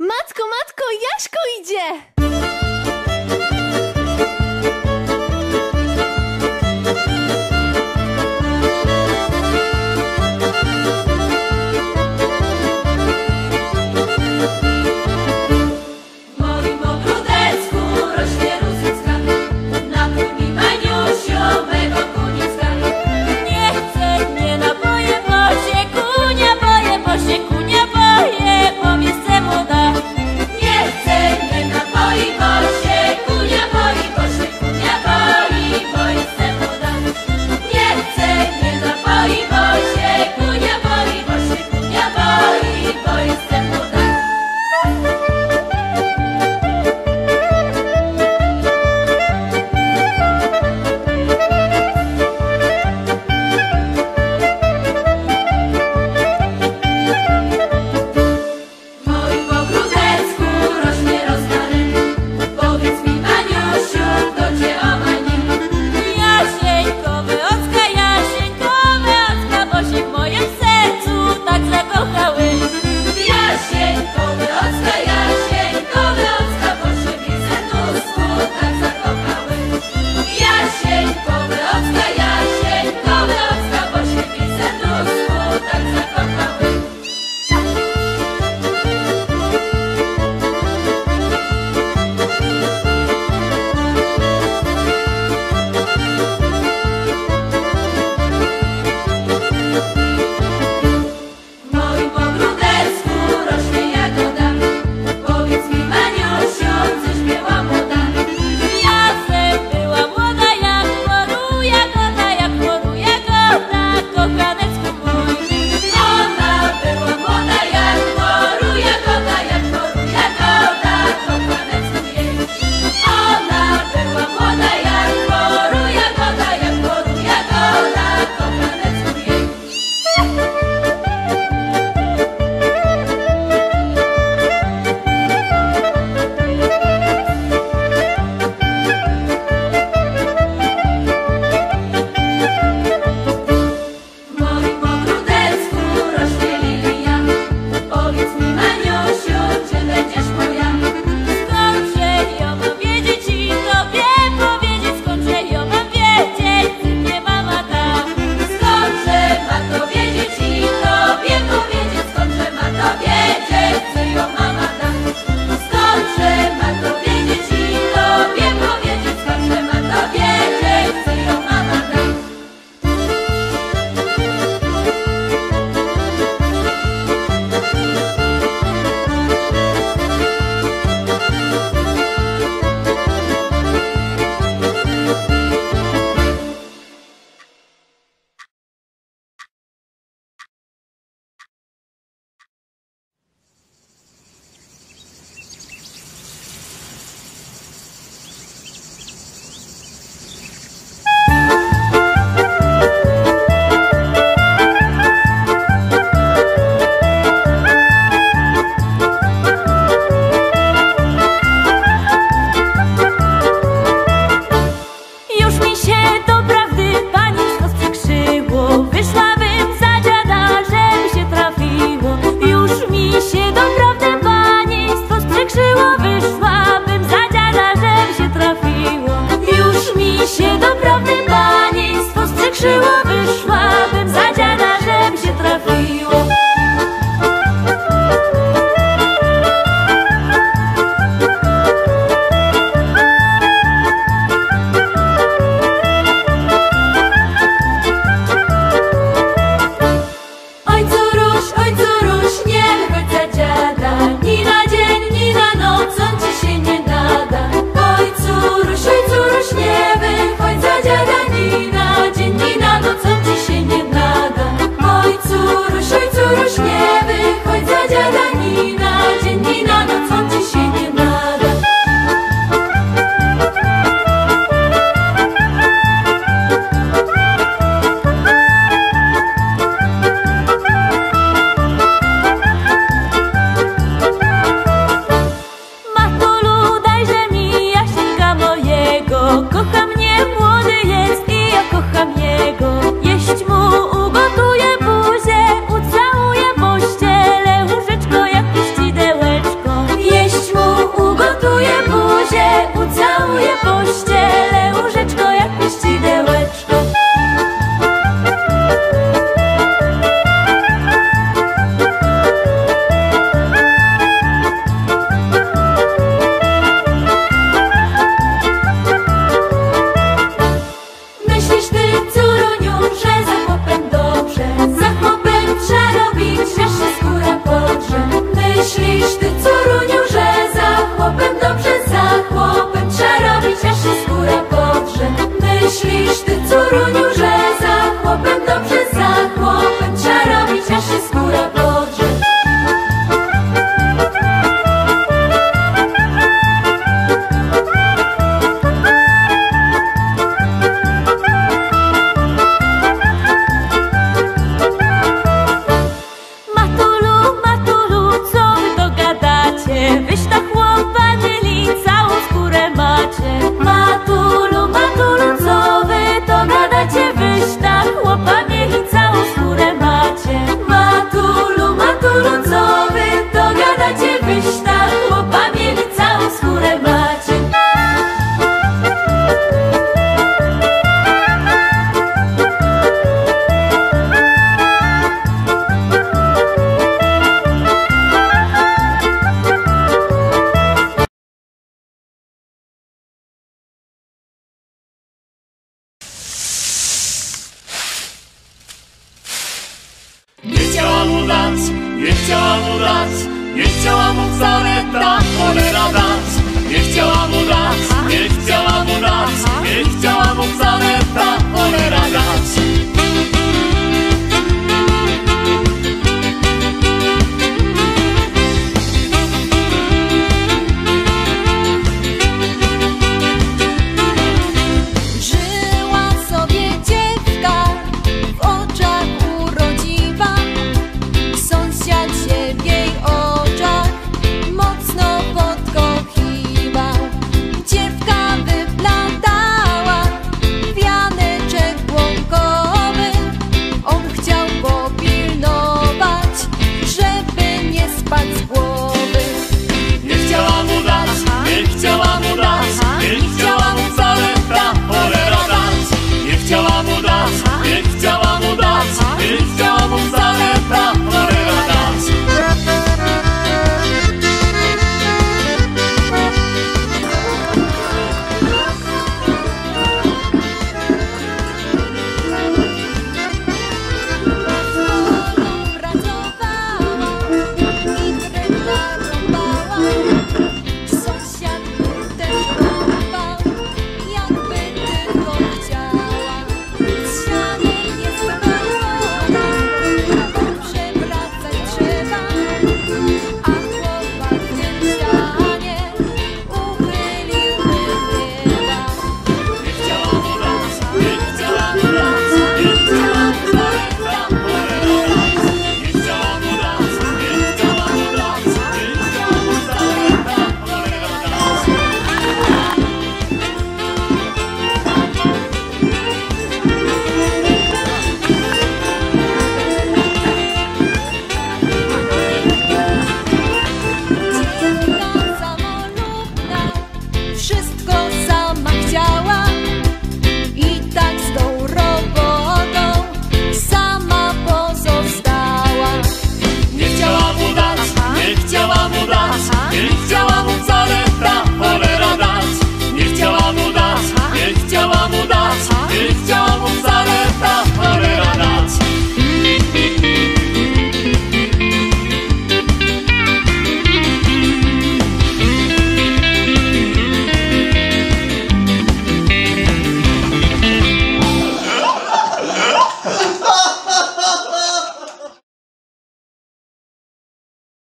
Matko, matko, Jaśko idzie!